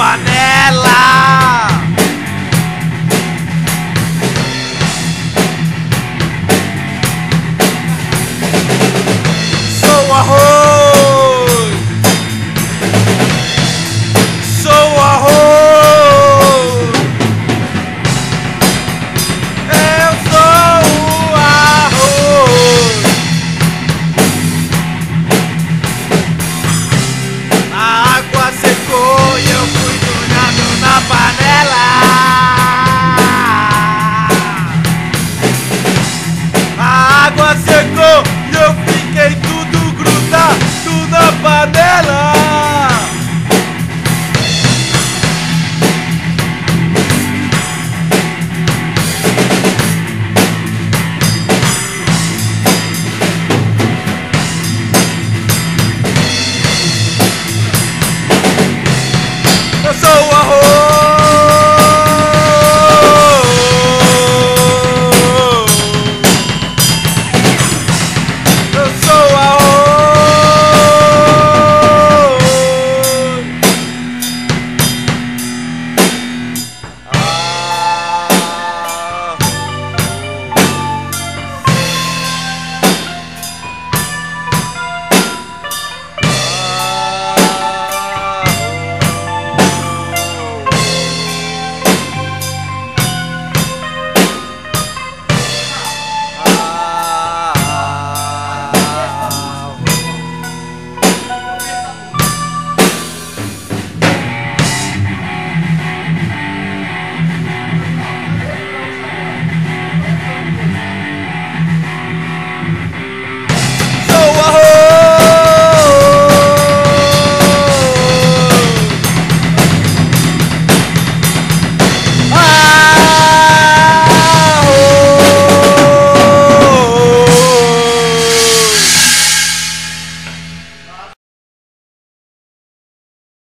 panela.